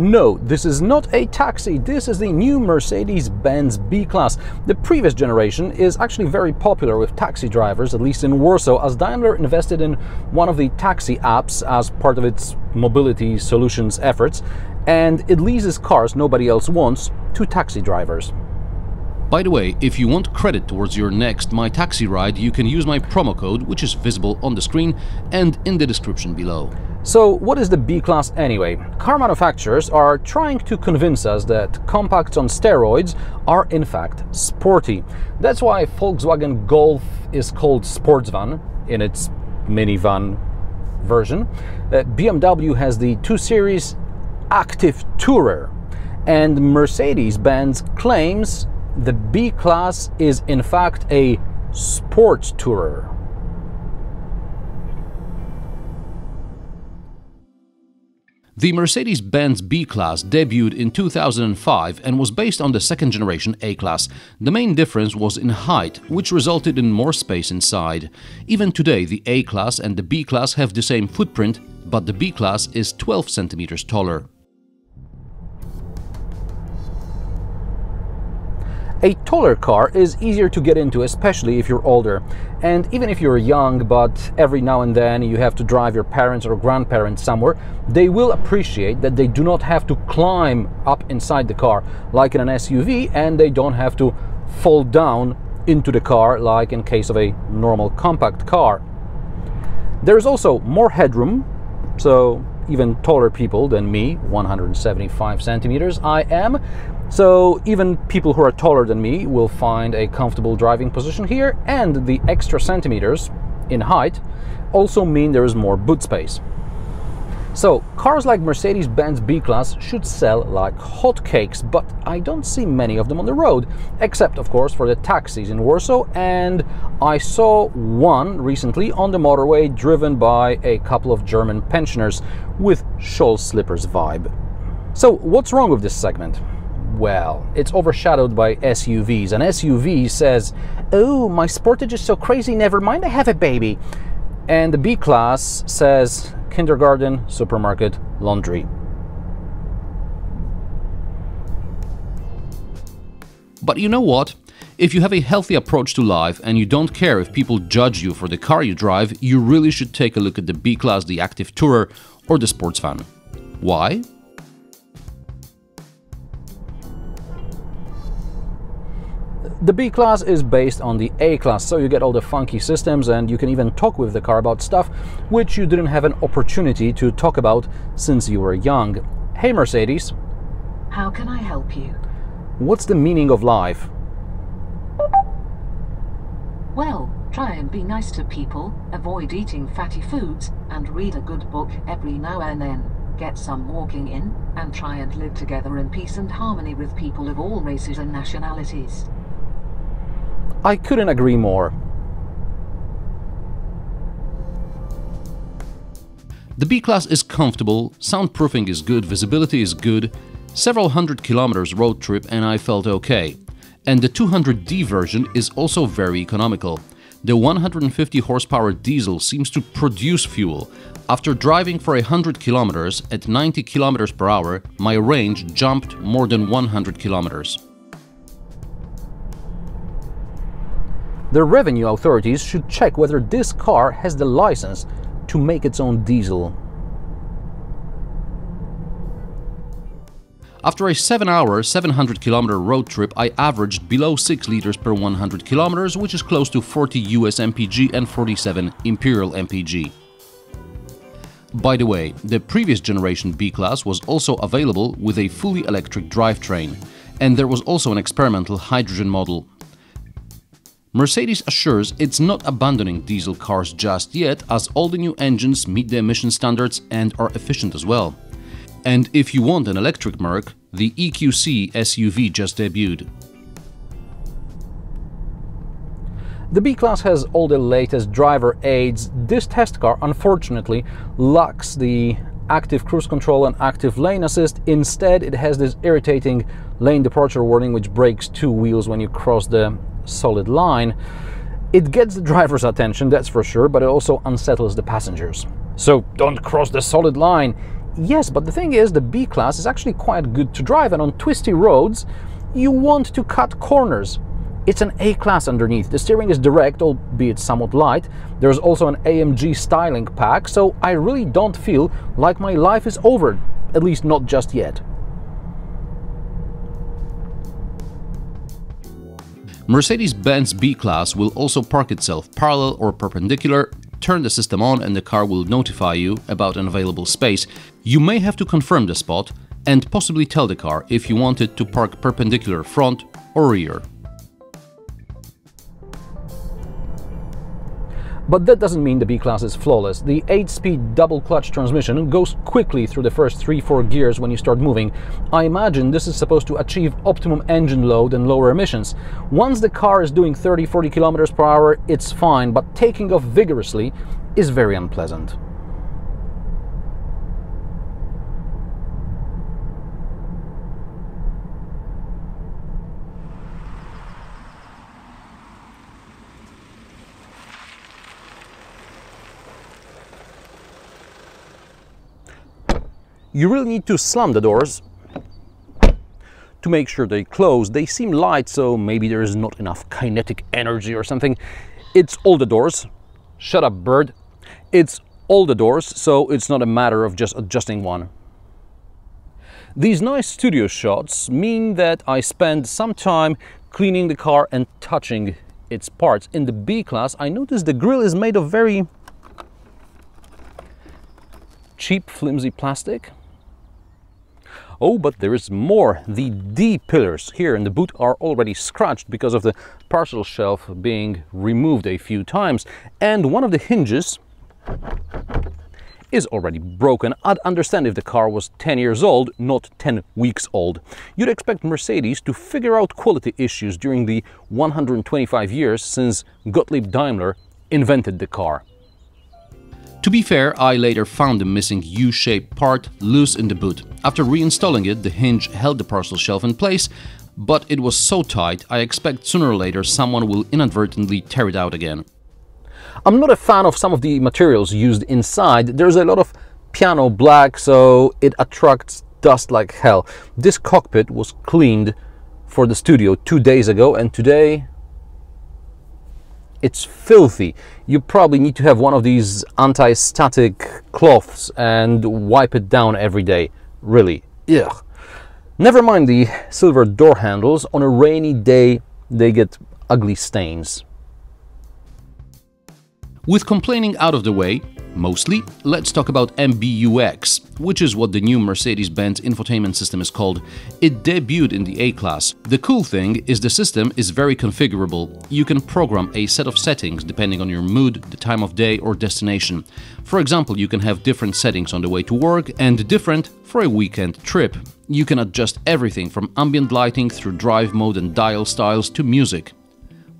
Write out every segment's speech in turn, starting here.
No, this is not a taxi, this is the new Mercedes-Benz B-Class. The previous generation is actually very popular with taxi drivers, at least in Warsaw, as Daimler invested in one of the taxi apps as part of its mobility solutions efforts, and it leases cars nobody else wants to taxi drivers. By the way, if you want credit towards your next My Taxi ride, you can use my promo code, which is visible on the screen and in the description below. So, what is the B class anyway? Car manufacturers are trying to convince us that compacts on steroids are in fact sporty. That's why Volkswagen Golf is called sports van in its minivan version. Uh, BMW has the 2 Series Active Tourer, and Mercedes Benz claims the B class is in fact a sports tourer. The Mercedes-Benz B-Class debuted in 2005 and was based on the second generation A-Class. The main difference was in height, which resulted in more space inside. Even today, the A-Class and the B-Class have the same footprint, but the B-Class is 12 centimeters taller. A taller car is easier to get into, especially if you're older. And even if you're young, but every now and then you have to drive your parents or grandparents somewhere, they will appreciate that they do not have to climb up inside the car like in an SUV and they don't have to fall down into the car like in case of a normal compact car. There's also more headroom, so even taller people than me, 175 centimeters I am, so even people who are taller than me will find a comfortable driving position here and the extra centimeters in height also mean there is more boot space. So cars like Mercedes-Benz B-Class should sell like hotcakes, but I don't see many of them on the road, except of course for the taxis in Warsaw and I saw one recently on the motorway driven by a couple of German pensioners with shawl slippers vibe. So what's wrong with this segment? Well. It's overshadowed by SUVs. An SUV says, Oh, my Sportage is so crazy, never mind, I have a baby. And the B class says, Kindergarten, supermarket, laundry. But you know what? If you have a healthy approach to life and you don't care if people judge you for the car you drive, you really should take a look at the B Class, the Active Tourer, or the Sports Van. Why? The B class is based on the A class, so you get all the funky systems and you can even talk with the car about stuff which you didn't have an opportunity to talk about since you were young. Hey Mercedes. How can I help you? What's the meaning of life? Well, try and be nice to people, avoid eating fatty foods, and read a good book every now and then. Get some walking in, and try and live together in peace and harmony with people of all races and nationalities. I couldn't agree more. The B-Class is comfortable, soundproofing is good, visibility is good, several hundred kilometers road trip and I felt okay. And the 200D version is also very economical. The 150 horsepower diesel seems to produce fuel. After driving for 100 kilometers at 90 kilometers per hour, my range jumped more than 100 kilometers. The revenue authorities should check whether this car has the license to make its own diesel. After a 7-hour, 700km road trip, I averaged below 6 liters per 100 kilometers, which is close to 40 US MPG and 47 Imperial MPG. By the way, the previous generation B-Class was also available with a fully electric drivetrain, and there was also an experimental hydrogen model. Mercedes assures it's not abandoning diesel cars just yet, as all the new engines meet the emission standards and are efficient as well. And if you want an electric Merc, the EQC SUV just debuted. The B-Class has all the latest driver aids. This test car, unfortunately, lacks the active cruise control and active lane assist. Instead, it has this irritating lane departure warning which brakes two wheels when you cross the solid line, it gets the driver's attention, that's for sure, but it also unsettles the passengers. So don't cross the solid line, Yes, but the thing is, the B class is actually quite good to drive, and on twisty roads, you want to cut corners. It's an A class underneath. The steering is direct, albeit somewhat light. There's also an AMG styling pack, so I really don't feel like my life is over, at least not just yet. Mercedes-Benz B-Class will also park itself parallel or perpendicular, turn the system on and the car will notify you about an available space. You may have to confirm the spot and possibly tell the car if you want it to park perpendicular front or rear. But that doesn't mean the B-Class is flawless. The 8-speed double-clutch transmission goes quickly through the first 3-4 gears when you start moving. I imagine this is supposed to achieve optimum engine load and lower emissions. Once the car is doing 30-40 km per hour, it's fine, but taking off vigorously is very unpleasant. You really need to slam the doors to make sure they close. They seem light, so maybe there is not enough kinetic energy or something. It's all the doors. Shut up, bird. It's all the doors, so it's not a matter of just adjusting one. These nice studio shots mean that I spend some time cleaning the car and touching its parts. In the B-Class, I noticed the grille is made of very cheap, flimsy plastic. Oh, but there is more. The D pillars here in the boot are already scratched because of the parcel shelf being removed a few times. And one of the hinges is already broken. I'd understand if the car was 10 years old, not 10 weeks old. You'd expect Mercedes to figure out quality issues during the 125 years since Gottlieb Daimler invented the car. To be fair, I later found the missing U-shaped part loose in the boot. After reinstalling it, the hinge held the parcel shelf in place, but it was so tight, I expect sooner or later someone will inadvertently tear it out again. I'm not a fan of some of the materials used inside. There's a lot of piano black, so it attracts dust like hell. This cockpit was cleaned for the studio two days ago, and today it's filthy. You probably need to have one of these anti-static cloths and wipe it down every day. Really, ugh. Never mind the silver door handles, on a rainy day they get ugly stains. With complaining out of the way, mostly, let's talk about MBUX, which is what the new Mercedes-Benz infotainment system is called. It debuted in the A-Class. The cool thing is the system is very configurable. You can program a set of settings depending on your mood, the time of day or destination. For example, you can have different settings on the way to work and different for a weekend trip. You can adjust everything from ambient lighting through drive mode and dial styles to music.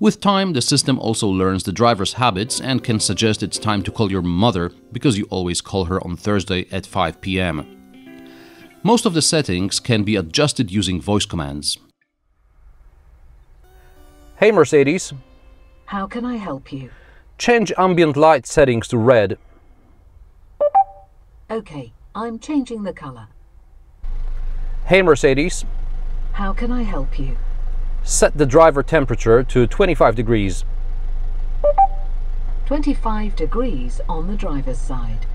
With time, the system also learns the driver's habits and can suggest it's time to call your mother because you always call her on Thursday at 5 pm. Most of the settings can be adjusted using voice commands. Hey Mercedes, How can I help you? change ambient light settings to red. Okay, I'm changing the color. Hey Mercedes, How can I help you? Set the driver temperature to 25 degrees. 25 degrees on the driver's side.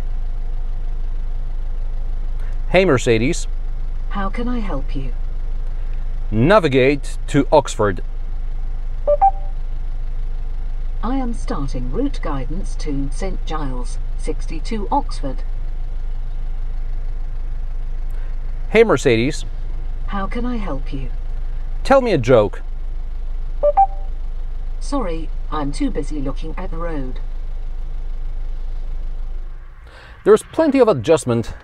Hey Mercedes, How can I help you? navigate to Oxford. I am starting route guidance to St Giles, 62 Oxford. Hey Mercedes, How can I help you? Tell me a joke. Sorry, I'm too busy looking at the road. There's plenty of adjustment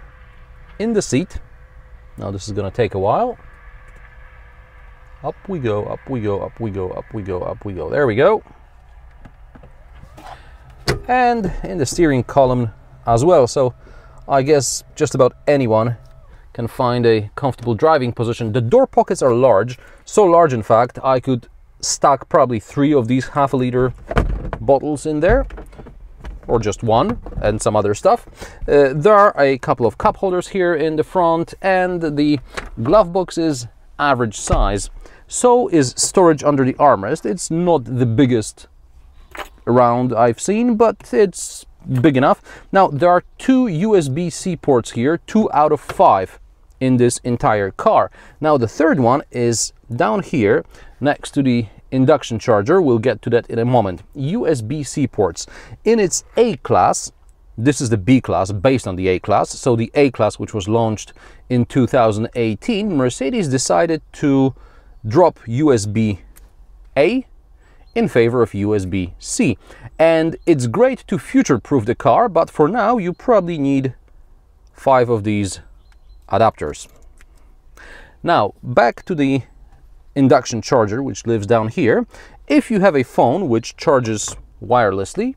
in the seat. Now this is going to take a while. Up we go, up we go, up we go, up we go, up we go. There we go. And in the steering column as well. So I guess just about anyone can find a comfortable driving position. The door pockets are large, so large in fact, I could stack probably three of these half a liter bottles in there. or just one and some other stuff. Uh, there are a couple of cup holders here in the front and the glove box is average size. So is storage under the armrest. It's not the biggest around I've seen, but it's big enough. Now there are two USB-C ports here, two out of five in this entire car. Now the third one is down here next to the induction charger. We'll get to that in a moment. USB-C ports. In its A-Class, this is the B-Class based on the A-Class. So the A-Class, which was launched in 2018, Mercedes decided to drop USB-A in favor of USB-C. And it's great to future-proof the car, but for now you probably need five of these adapters. Now, back to the induction charger, which lives down here. If you have a phone which charges wirelessly,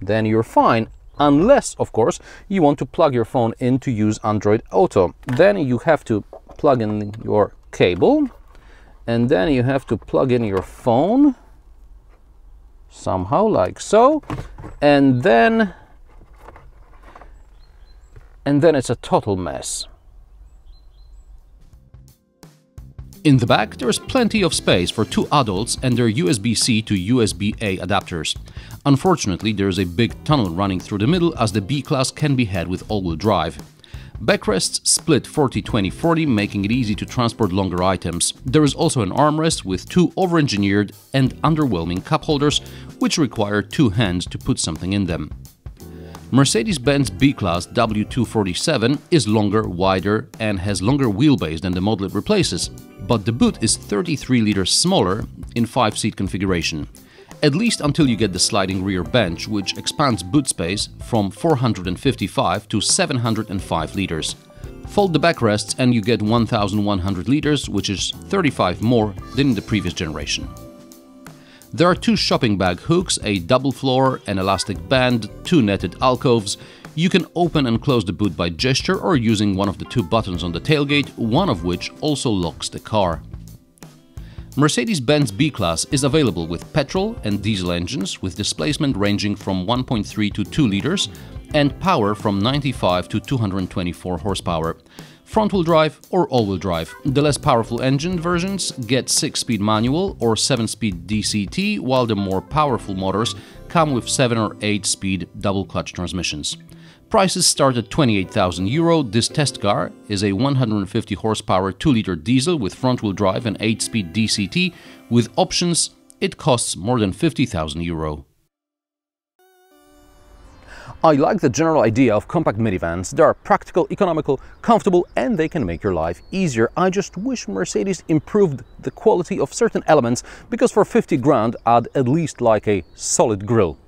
then you're fine. Unless, of course, you want to plug your phone in to use Android Auto. Then you have to plug in your cable and then you have to plug in your phone somehow like so and then and then it's a total mess In the back, there is plenty of space for two adults and their USB-C to USB-A adapters. Unfortunately, there is a big tunnel running through the middle as the B-Class can be had with all-wheel drive. Backrests split 40-20-40, making it easy to transport longer items. There is also an armrest with two over-engineered and underwhelming cup holders, which require two hands to put something in them. Mercedes-Benz B-Class W247 is longer, wider and has longer wheelbase than the model it replaces, but the boot is 33 liters smaller in 5-seat configuration, at least until you get the sliding rear bench, which expands boot space from 455 to 705 liters. Fold the backrests and you get 1100 liters, which is 35 more than in the previous generation. There are two shopping bag hooks, a double floor, an elastic band, two netted alcoves. You can open and close the boot by gesture or using one of the two buttons on the tailgate, one of which also locks the car. Mercedes-Benz B-Class is available with petrol and diesel engines with displacement ranging from 1.3 to 2 liters and power from 95 to 224 horsepower front-wheel drive or all-wheel drive. The less powerful engine versions get 6-speed manual or 7-speed DCT, while the more powerful motors come with 7 or 8-speed double-clutch transmissions. Prices start at 28,000 euro. This test car is a 150 horsepower 2-liter diesel with front-wheel drive and 8-speed DCT. With options, it costs more than 50,000 euro. I like the general idea of compact minivans. They are practical, economical, comfortable and they can make your life easier. I just wish Mercedes improved the quality of certain elements because for 50 grand I'd at least like a solid grille.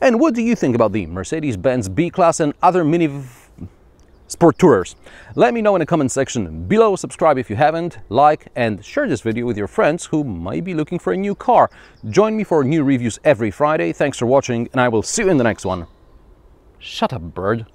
And what do you think about the Mercedes-Benz B-Class and other mini sport tourers? Let me know in the comment section below, subscribe if you haven't, like and share this video with your friends who might be looking for a new car. Join me for new reviews every Friday. Thanks for watching and I will see you in the next one. Shut up, bird.